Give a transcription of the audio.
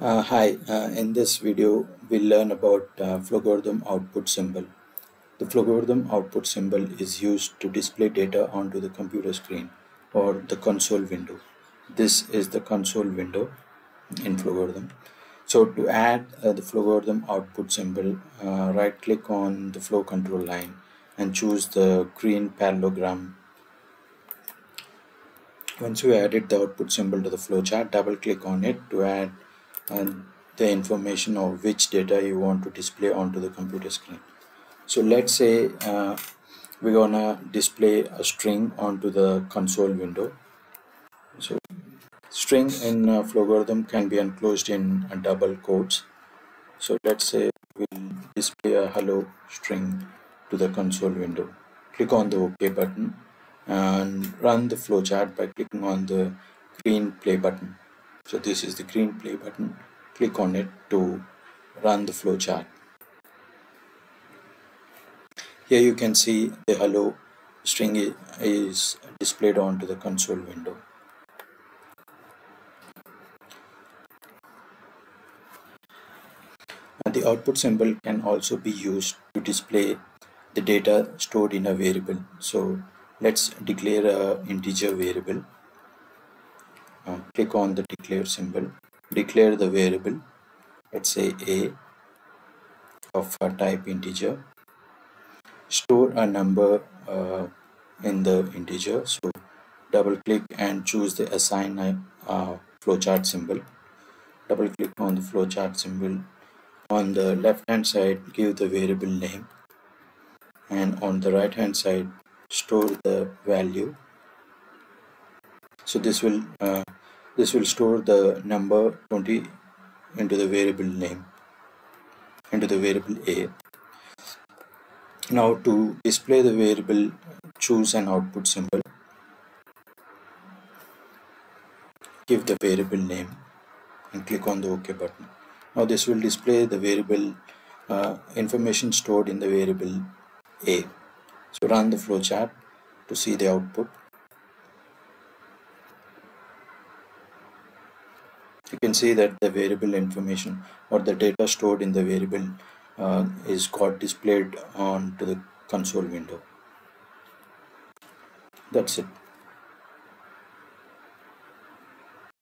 Uh, hi, uh, in this video we'll learn about uh, Flowgorithm output symbol. The Flowgorithm output symbol is used to display data onto the computer screen or the console window. This is the console window in Flowgorithm. So to add uh, the Flowgorithm output symbol, uh, right click on the flow control line and choose the green parallelogram. Once you added the output symbol to the flowchart, double click on it to add and the information of which data you want to display onto the computer screen. So let's say uh, we're gonna display a string onto the console window. So string in uh, Flowgorithm can be enclosed in double quotes. So let's say we'll display a hello string to the console window. Click on the ok button and run the flowchart by clicking on the green play button so this is the green play button. Click on it to run the flowchart. Here you can see the hello string is displayed onto the console window. And the output symbol can also be used to display the data stored in a variable. So let's declare a integer variable uh, click on the declare symbol. Declare the variable. Let's say a of a type integer. Store a number uh, in the integer. So double click and choose the assign uh, flowchart symbol. Double click on the flowchart symbol. On the left hand side give the variable name. And on the right hand side store the value so this will uh, this will store the number 20 into the variable name into the variable a. Now to display the variable choose an output symbol. Give the variable name and click on the ok button. Now this will display the variable uh, information stored in the variable a. So run the flowchart to see the output you can see that the variable information or the data stored in the variable uh, is got displayed on to the console window. That's it